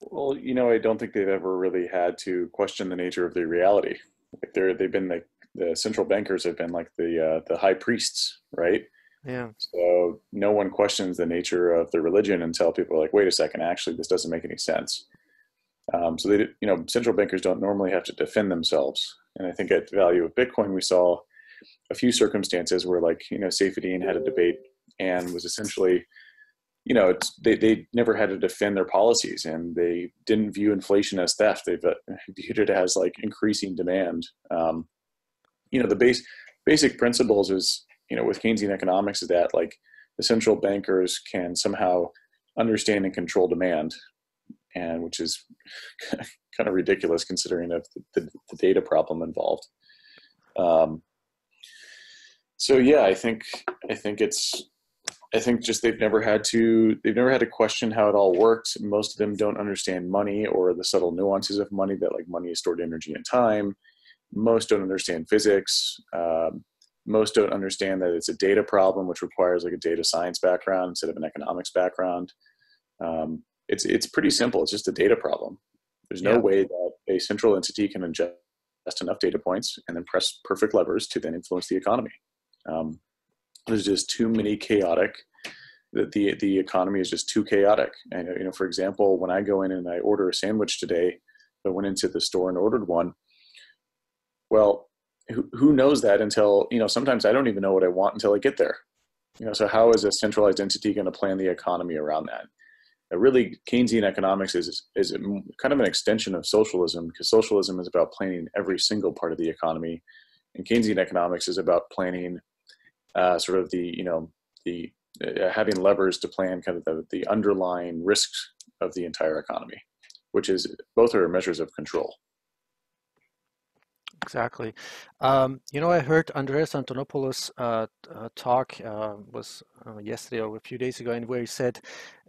Well, you know, I don't think they've ever really had to question the nature of their reality. Like they're they've been like the central bankers have been like the uh, the high priests, right? yeah So no one questions the nature of the religion until people are like, wait a second, actually, this doesn't make any sense. Um, so they, you know, central bankers don't normally have to defend themselves. And I think at the value of Bitcoin, we saw a few circumstances where, like, you know, Saifedean had a debate and was essentially, you know, it's, they they never had to defend their policies, and they didn't view inflation as theft. They viewed it as like increasing demand. Um, you know, the base basic principles is, you know, with Keynesian economics is that like the central bankers can somehow understand and control demand, and which is kind of ridiculous considering of the, the, the data problem involved. Um, so yeah, I think I think it's I think just they've never had to they've never had to question how it all works. Most of them don't understand money or the subtle nuances of money that like money is stored energy and time. Most don't understand physics. Um, most don't understand that it's a data problem, which requires like a data science background instead of an economics background. Um, it's it's pretty simple. It's just a data problem. There's no yeah way that a central entity can ingest enough data points and then press perfect levers to then influence the economy. Um, there's just too many chaotic. The, the the economy is just too chaotic. And you know, for example, when I go in and I order a sandwich today, I went into the store and ordered one. Well, who, who knows that until you know? Sometimes I don't even know what I want until I get there. You know, so how is a centralized entity going to plan the economy around that? Uh, really Keynesian economics is is kind of an extension of socialism because socialism is about planning every single part of the economy, and Keynesian economics is about planning uh, sort of the you know the uh, having levers to plan kind of the, the underlying risks of the entire economy, which is both are measures of control. Exactly. Um, you know, I heard Andreas Antonopoulos uh, uh, talk uh, was uh, yesterday or a few days ago, and where he said,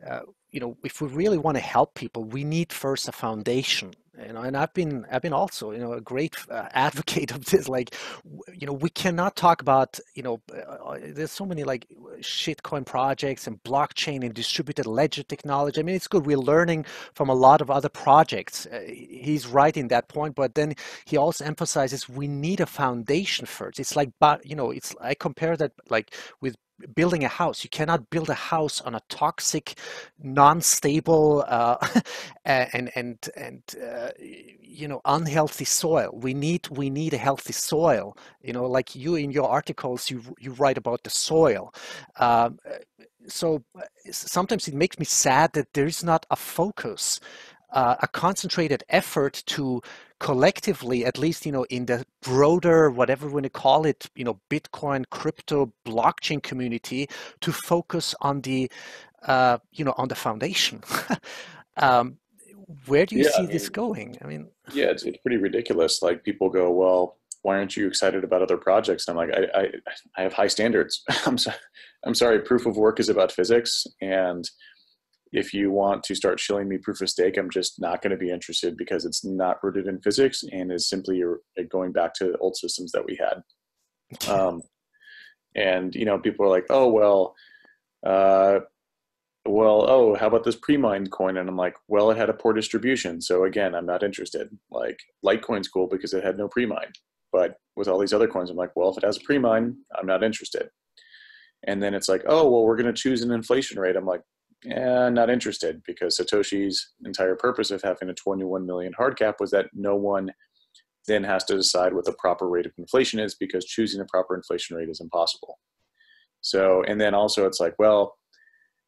uh, you know, if we really want to help people, we need first a foundation. You know, and I've been I've been also you know a great uh, advocate of this. Like, you know, we cannot talk about you know, there's so many like shitcoin projects and blockchain and distributed ledger technology. I mean, it's good. We're learning from a lot of other projects. Uh, he's right in that point, but then he also emphasizes we need a foundation first. It's like, but you know, it's I compare that like with building a house. You cannot build a house on a toxic, non-stable, uh, and and and uh, you know unhealthy soil. We need we need a healthy soil. You know, like you in your articles, you you write about the soil. Um, so sometimes it makes me sad that there is not a focus uh, a concentrated effort to collectively, at least you know, in the broader whatever we want to call it, you know, Bitcoin, crypto, blockchain community, to focus on the, uh, you know, on the foundation. um, where do you Yeah, see I this going? I mean, yeah, it's it's pretty ridiculous. Like people go, well, why aren't you excited about other projects? And I'm like, I I, I have high standards. I'm so, I'm sorry. Proof of work is about physics, and if you want to start shilling me proof of stake, I'm just not going to be interested because it's not rooted in physics and is simply going back to the old systems that we had. Um, and you know, people are like, "Oh well, uh, well, oh, how about this pre-mined coin?" And I'm like, "Well, it had a poor distribution, so again, I'm not interested." Like, Litecoin's cool because it had no pre-mine, but with all these other coins, I'm like, "Well, if it has a pre-mine, I'm not interested." And then it's like, "Oh, well, we're going to choose an inflation rate." I'm like, "Yeah, not interested," because Satoshi's entire purpose of having a 21 million hard cap was that no one then has to decide what the proper rate of inflation is because choosing the proper inflation rate is impossible. So, and then also it's like, well,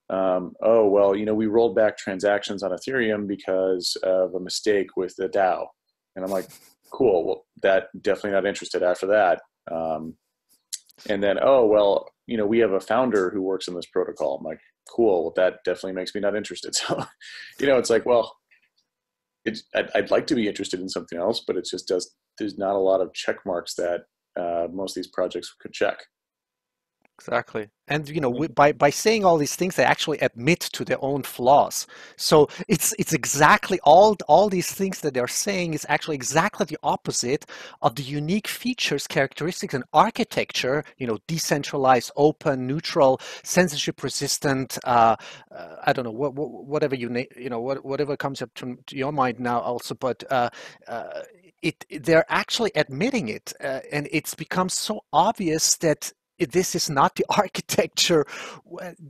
um, oh, well, you know, we rolled back transactions on Ethereum because of a mistake with the DAO. And I'm like, cool, well, that definitely not interested after that. Um, and then, oh, well, you know, we have a founder who works in this protocol. I'm like, cool, that definitely makes me not interested. So, you know, it's like, well, it's, I'd, I'd, like to be interested in something else, but it just does, there's not a lot of check marks that uh, most of these projects could check. Exactly. And you know, by by saying all these things, they actually admit to their own flaws. So it's it's exactly all all these things that they're saying is actually exactly the opposite of the unique features, characteristics, and architecture. You know, decentralized, open, neutral, censorship resistant. Uh, uh, I don't know what, what, whatever you you know what, whatever comes up to, to, your mind now also, but. Uh, uh it, they're actually admitting it, uh, and it's become so obvious that this is not the architecture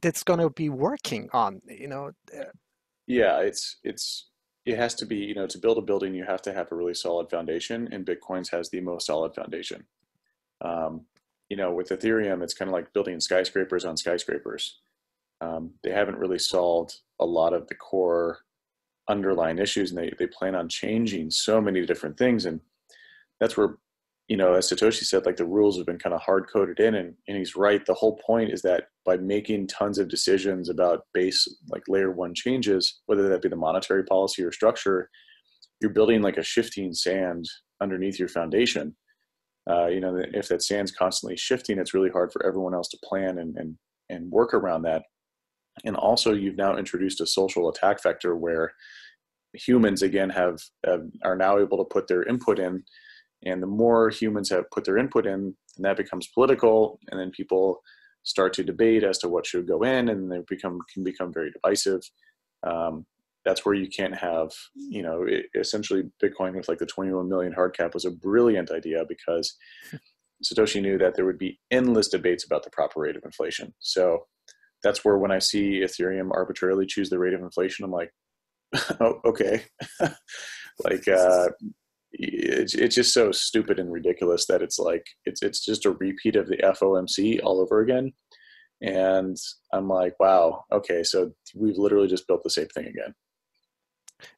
that's going to be working on you know uh yeah it's it's it has to be you know to build a building you have to have a really solid foundation and bitcoins has the most solid foundation. Um, you know with ethereum it's kind of like building skyscrapers on skyscrapers. Um, they haven't really solved a lot of the core underlying issues and they, they plan on changing so many different things and that's where you know, as Satoshi said, like the rules have been kind of hard coded in, and, and he's right. The whole point is that by making tons of decisions about base, like layer one changes, whether that be the monetary policy or structure, you're building like a shifting sand underneath your foundation. Uh, you know, if that sand's constantly shifting, it's really hard for everyone else to plan and, and, and work around that. And also, you've now introduced a social attack vector where humans, again, have, have are now able to put their input in and the more humans have put their input in, and that becomes political, and then people start to debate as to what should go in, and they become can become very divisive. Um, that's where you can't have, you know, it, essentially Bitcoin with like the 21 million hard cap was a brilliant idea because Satoshi knew that there would be endless debates about the proper rate of inflation. So that's where when I see Ethereum arbitrarily choose the rate of inflation, I'm like, oh, okay. like uh, it's, it's just so stupid and ridiculous that it's like it's it's just a repeat of the FOMC all over again. And I'm like, wow, okay, so we've literally just built the same thing again.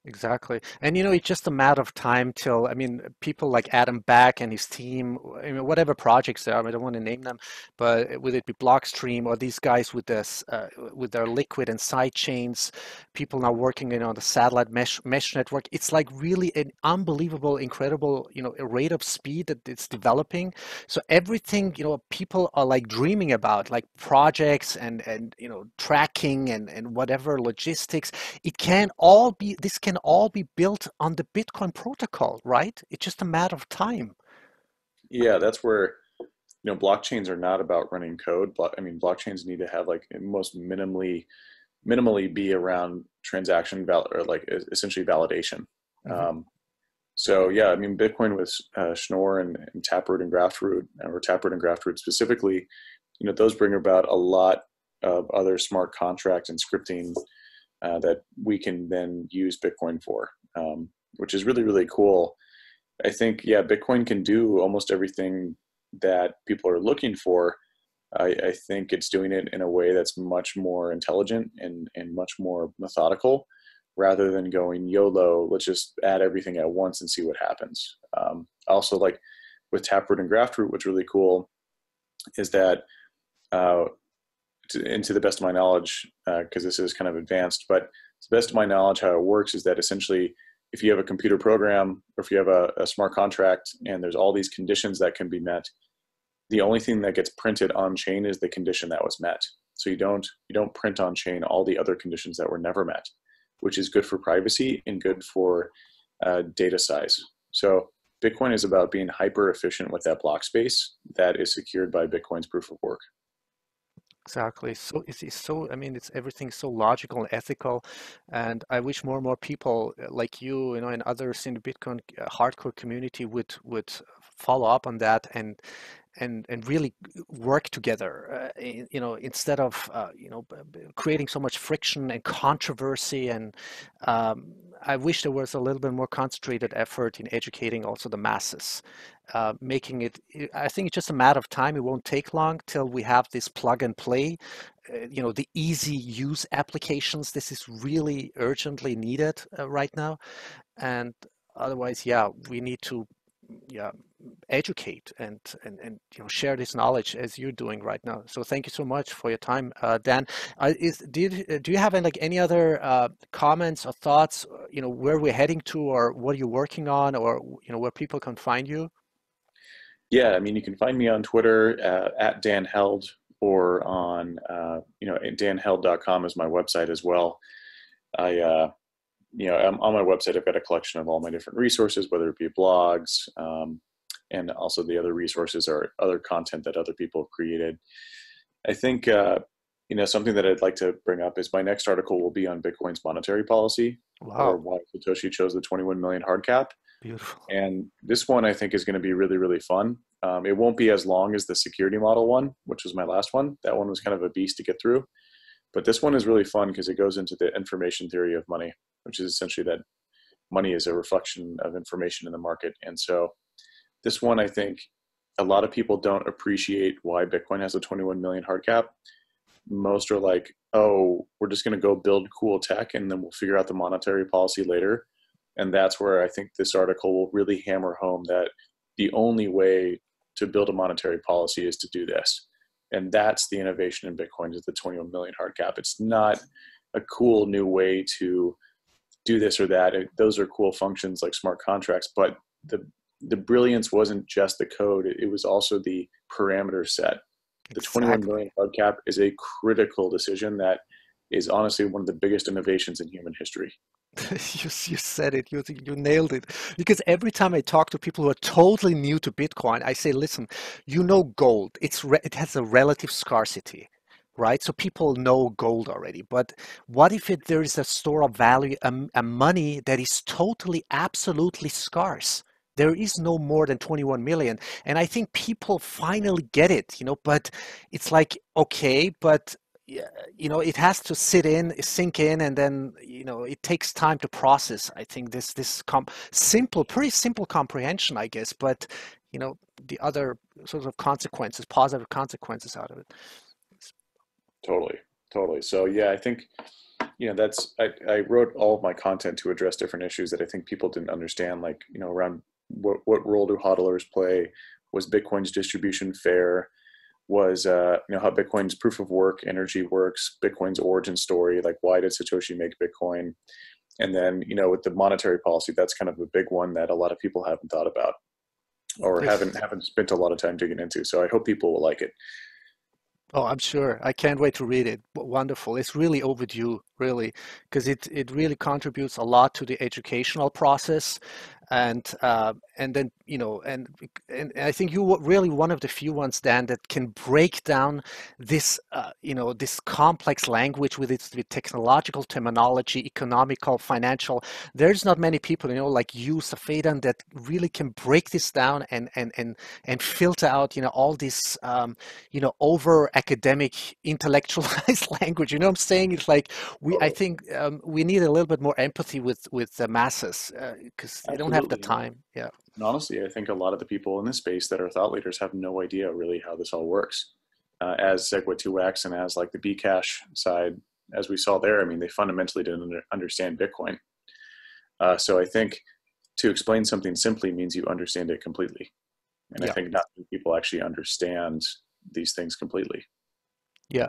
Exactly. And you know, it's just a matter of time till, I mean, people like Adam Back and his team, I mean, whatever projects there are, I don't want to name them, but would it be Blockstream or these guys with this, uh, with their liquid and side chains, people now working in on the satellite mesh, mesh network, it's like really an unbelievable, incredible, you know, rate of speed that it's developing. So everything, you know, people are like dreaming about, like projects and, and, you know, tracking and, and whatever logistics, it can all be, this can all be built on the Bitcoin protocol, right? It's just a matter of time. Yeah, that's where you know blockchains are not about running code. But I mean, blockchains need to have like most minimally minimally be around transaction val or like essentially validation. Mm-hmm. Um, so yeah, I mean, Bitcoin with uh, Schnorr and, and Taproot and Graftroot, or Taproot and Graftroot specifically, you know, those bring about a lot of other smart contract and scripting uh, that we can then use Bitcoin for, um, which is really, really cool. I think, yeah, Bitcoin can do almost everything that people are looking for. I, I think it's doing it in a way that's much more intelligent and, and much more methodical rather than going YOLO, let's just add everything at once and see what happens. Um, also, like with Taproot and Graftroot, what's really cool is that uh, to, and to the best of my knowledge, because uh, this is kind of advanced, but to the best of my knowledge, how it works is that essentially, if you have a computer program or if you have a, a smart contract and there's all these conditions that can be met, the only thing that gets printed on chain is the condition that was met. So you don't you don't print on chain all the other conditions that were never met, which is good for privacy and good for uh, data size. So Bitcoin is about being hyper efficient with that block space that is secured by Bitcoin's proof of work. Exactly. So it's, it's so, I mean, it's everything so logical and ethical. And I wish more and more people uh, like you, you know, and others in the Bitcoin uh, hardcore community would would follow up on that and and and really work together. Uh, you know, instead of uh, you know creating so much friction and controversy. And um, I wish there was a little bit more concentrated effort in educating also the masses, uh, making it. I think it's just a matter of time. It won't take long till we have this plug and play. Uh, you know, the easy use applications. This is really urgently needed uh, right now, and otherwise, yeah, we need to yeah educate and, and and you know share this knowledge as you're doing right now so thank you so much for your time uh, dan uh, is you, uh, do you have any, like any other uh, comments or thoughts uh, you know where we're heading to or what are you're working on or you know where people can find you yeah i mean you can find me on twitter uh, at dan held or on you know danheld.com is my website as well i you know, on my website, I've got a collection of all my different resources, whether it be blogs, um, and also the other resources are other content that other people have created. I think, uh, you know, something that I'd like to bring up is my next article will be on Bitcoin's monetary policy, wow. or why Satoshi chose the 21 million hard cap. Beautiful. And this one I think is going to be really, really fun. Um, it won't be as long as the security model one, which was my last one. That one was kind of a beast to get through. But this one is really fun because it goes into the information theory of money, which is essentially that money is a reflection of information in the market. And so this one, I think a lot of people don't appreciate why Bitcoin has a 21 million hard cap. Most are like, oh, we're just going to go build cool tech and then we'll figure out the monetary policy later. And that's where I think this article will really hammer home that the only way to build a monetary policy is to do this. And that's the innovation in bitcoin is the 21 million hard cap. It's not a cool new way to do this or that. It, those are cool functions like smart contracts but the the brilliance wasn't just the code. It, was also the parameter set. The exactly. 21 million hard cap is a critical decision that is honestly one of the biggest innovations in human history. You, you said it. You, you nailed it. Because every time i talk to people who are totally new to bitcoin i say listen you know gold. It's re- it has a relative scarcity right? So people know gold already. But what if it, there is a store of value a, a money that is totally absolutely scarce? There is no more than 21 million. And i think people finally get it you know? But it's like okay but you know it has to sit in sink in and then you know it takes time to process i think this this comp- simple pretty simple comprehension i guess but you know the other sort of consequences positive consequences out of it. Totally totally. So yeah i think you know that's I, I wrote all of my content to address different issues that i think people didn't understand like you know around what, what role do hodlers play? Was bitcoin's distribution fair was uh, you know how Bitcoin's proof of work energy works, Bitcoin's origin story, like why did Satoshi make Bitcoin, and then you know with the monetary policy, that's kind of a big one that a lot of people haven't thought about or haven't haven't spent a lot of time digging into. So I hope people will like it. Oh, I'm sure. I can't wait to read it. Wonderful. It's really overdue, really, because it, it really contributes a lot to the educational process and uh, and then you know and and I think you were really one of the few ones Dan that can break down this uh, you know this complex language with its with technological terminology, economical, financial. There's not many people you know like you, Saifedean, that really can break this down and and and and filter out you know all this um, you know over academic intellectualized language. You know what I'm saying? It's like we I think um, we need a little bit more empathy with with the masses because uh, they don't have have the time. Yeah. And honestly, I think a lot of the people in this space that are thought leaders have no idea really how this all works. Uh, as SegWit2x and as like the Bcash side, as we saw there, I mean, they fundamentally didn't understand Bitcoin. Uh, so I think to explain something simply means you understand it completely. And yeah. I think not many people actually understand these things completely. Yeah,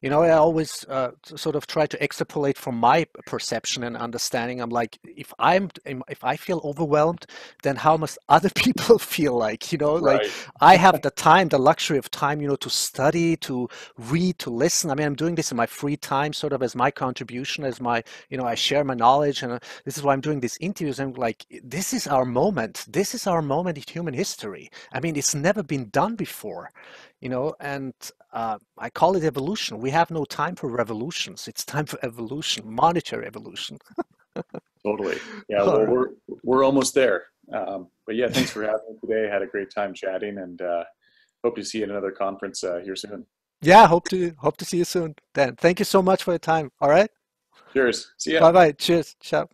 you know, I always uh, sort of try to extrapolate from my perception and understanding. I'm like, if I'm, if I feel overwhelmed, then how must other people feel like? You know, right. like I have the time, the luxury of time, you know, to study, to read, to listen. I mean, I'm doing this in my free time, sort of as my contribution, as my, you know, I share my knowledge, and uh, this is why I'm doing these interviews. I'm like, this is our moment. This is our moment in human history. I mean, it's never been done before you know and uh, i call it evolution we have no time for revolutions it's time for evolution monetary evolution totally yeah well, we're we're almost there um, but yeah thanks for having me today I had a great time chatting and uh, hope to see you at another conference uh, here soon. Yeah, hope to hope to see you soon. dan thank you so much for your time. All right. Cheers. See ya. Bye bye. Cheers. Ciao.